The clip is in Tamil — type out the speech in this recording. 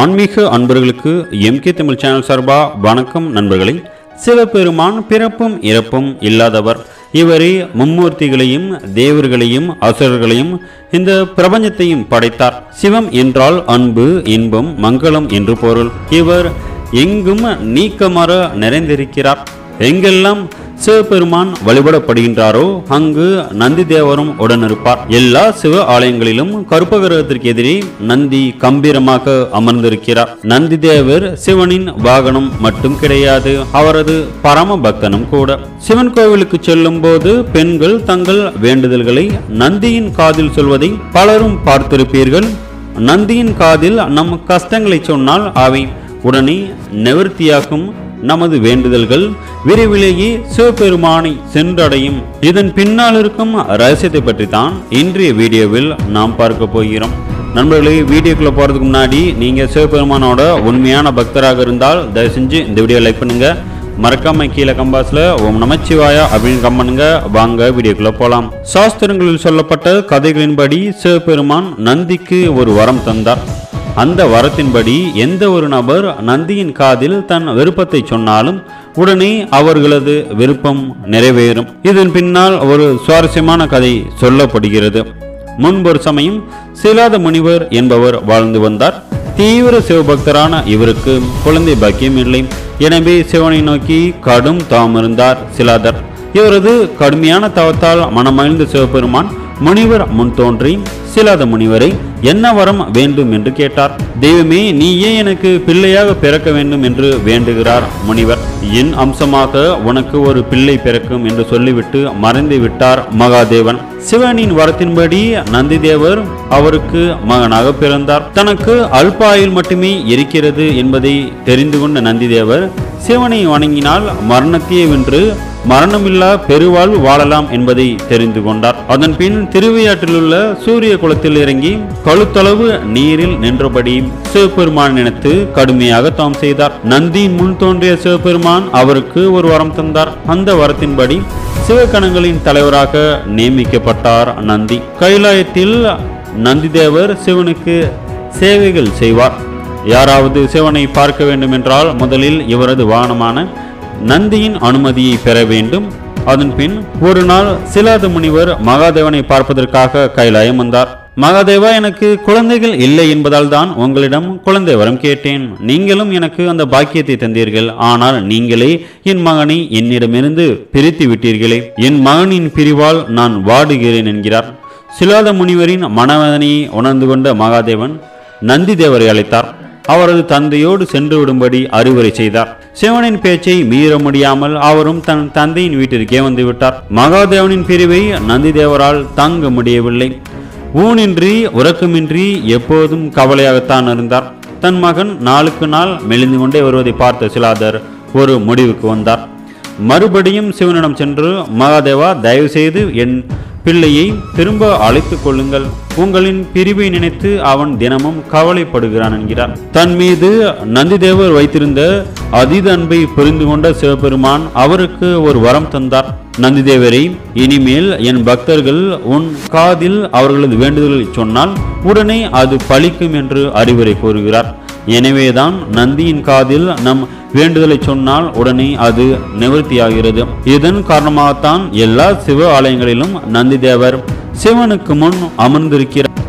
ஆன்மீக அன்பர்களுக்கு எம்கே தமிழ் சேனல் சார்பா வணக்கம் நண்பர்களே. சிவபெருமான் பிறப்பும் இறப்பும் இல்லாதவர். இவரே மும்மூர்த்திகளையும் தேவர்களையும் அசுரர்களையும் இந்த பிரபஞ்சத்தையும் படைத்தார். சிவம் என்றால் அன்பு இன்பம் மங்களம் என்று பொருள். இவர் எங்கும் நீக்கமர நிறைந்திருக்கிறார். எங்கெல்லாம் சிவபெருமான் வழிபடப்படுகின்றாரோ அங்கு நந்தி தேவரும் உடனிருப்பார். எல்லா சிவ ஆலயங்களிலும் கருப்பகிரகத்திற்கு எதிரே நந்தி கம்பீரமாக அமர்ந்திருக்கிறார். நந்தி தேவர் சிவனின் வாகனம் மட்டும் கிடையாது அவரது பரம பக்தனும் கூட. சிவன் கோவிலுக்கு செல்லும் போது பெண்கள் தங்கள் வேண்டுதல்களை நந்தியின் காதில் சொல்வதை பலரும் பார்த்திருப்பீர்கள். நந்தியின் காதில் நம் கஷ்டங்களை சொன்னால் அவை உடனே நிவர்த்தியாகும். நமது வேண்டுதல்கள் விரைவிலேயே சிவபெருமானை சென்றடையும். இதன் பின்னால் இருக்கும் ரகசியத்தை பற்றி தான் இன்றைய வீடியோவில் நாம் பார்க்க போகிறோம். நண்பர்களே வீடியோக்குள்ள போறதுக்கு முன்னாடி நீங்க சிவபெருமானோட உண்மையான பக்தராக இருந்தால் தயவு செஞ்சு இந்த வீடியோ லைக் பண்ணுங்க. மறக்காம கீழே கம்பாஸ்ல ஓம் நமச்சிவாயா அப்படின்னு கம் பண்ணுங்க. வாங்க வீடியோக்குள்ள போலாம். சாஸ்திரங்களில் சொல்லப்பட்ட கதைகளின்படி சிவபெருமான் நந்திக்கு ஒரு வரம் தந்தார். அந்த வரத்தின்படி எந்த ஒரு நபர் நந்தியின் காதில் தன் விருப்பத்தை சொன்னாலும் உடனே அவர்களது விருப்பம் நிறைவேறும். இதன் பின்னால் ஒரு சுவாரஸ்யமான கதை சொல்லப்படுகிறது. முன்பொரு சமயம் சிலாத முனிவர் என்பவர் வாழ்ந்து வந்தார். தீவிர சிவபக்தரான இவருக்கு குழந்தை பாக்கியம் இல்லை. எனவே சிவனை நோக்கி கடும் தவம் இருந்தார் சிலாதர். இவரது கடுமையான தவத்தால் மனமகிழ்ந்த சிவபெருமான் முனிவர் முன் தோன்றி சிலாத முனிவரை என்ன வரம் வேண்டும் என்று கேட்டார். தெய்வமே நீ ஏன் எனக்கு பிள்ளையாக பிறக்க வேண்டும் என்று வேண்டுகிறார் முனிவர். என் அம்சமாக உனக்கு ஒரு பிள்ளை பிறக்கும் என்று சொல்லிவிட்டு மறைந்து விட்டார் மகாதேவன். சிவனின் வரத்தின்படி நந்திதேவர் அவருக்கு மகனாக பிறந்தார். தனக்கு அல்பாயில் மட்டுமே இருக்கிறது என்பதை தெரிந்து கொண்ட நந்திதேவர் சிவனை வணங்கினால் மரணத்தையே வென்று மரணமில்லா பெருவாழ்வு வாழலாம் என்பதை தெரிந்து கொண்டார். அதன் பின் திருவையாற்றிலுள்ள சூரிய குளத்தில் இறங்கி கழுத்தளவு நீரில் நின்றபடி சிவபெருமான் நினைத்து கடுமையாக தாம் செய்தார். நந்தியின் முன் தோன்றிய சிவபெருமான் அவருக்கு ஒரு வரம் தந்தார். அந்த வரத்தின்படி சிவகணங்களின் தலைவராக நியமிக்கப்பட்டார் நந்தி. கைலாயத்தில் நந்திதேவர் சிவனுக்கு சேவைகள் செய்வார். யாராவது சிவனை பார்க்க வேண்டுமென்றால் முதலில் இவரது வாகனமான நந்தியின் அனுமதியை பெற வேண்டும். அதன் பின் ஒரு நாள் சிலாத முனிவர் மகாதேவனை பார்ப்பதற்காக கைலாயம் வந்தார். மகாதேவா எனக்கு குழந்தைகள் இல்லை என்பதால் தான் உங்களிடம் குழந்தை வரம் கேட்டேன். நீங்களும் எனக்கு அந்த பாக்கியத்தை தந்தீர்கள். ஆனால் நீங்களே என் மகனை என்னிடமிருந்து பிரித்து விட்டீர்களே. என் மகனின் பிரிவால் நான் வாடுகிறேன் என்கிறார். சிலாத முனிவரின் மனவேதனையை உணர்ந்து கொண்ட மகாதேவன் நந்தி தேவரை அழைத்தார். அவரது தந்தையோடு சென்று விடும்படி அறிவுரை செய்தார். சிவனின் பேச்சை மீற முடியாமல் அவரும் தன் தந்தையின் வீட்டிற்கே வந்துவிட்டார் மகாதேவனின் பிரிவை நந்தி தேவரால் தாங்க முடியவில்லை. ஊனின்றி உறக்கமின்றி எப்போதும் கவலையாகத்தான் இருந்தார். தன் மகன் நாளுக்கு நாள் மெலிந்து கொண்டே வருவதை பார்த்த சிலாதர் ஒரு முடிவுக்கு வந்தார். மறுபடியும் சிவனிடம் சென்று மகாதேவா தயவு செய்து என் பிள்ளையை திரும்ப அழைத்துக் கொள்ளுங்கள். உங்களின் பிரிவை நினைத்து அவன் தினமும் கவலைப்படுகிறான் என்கிறார். தன் மீது நந்திதேவர் வைத்திருந்த அதீத அன்பை புரிந்து கொண்ட சிவபெருமான் அவருக்கு ஒரு வரம் தந்தார். நந்திதேவரை இனிமேல் என் பக்தர்கள் உன் காதில் அவர்களது வேண்டுதல்களை சொன்னால் உடனே அது பலிக்கும் என்று அறிவுரை கூறுகிறார். எனவேதான் நந்தியின் காதில் நம் வேண்டுதலை சொன்னால் உடனே அது நிவர்த்தியாகிறது. இதன் காரணமாகத்தான் எல்லா சிவ ஆலயங்களிலும் நந்திதேவர் சிவனுக்கு முன் அமர்ந்திருக்கிறார்.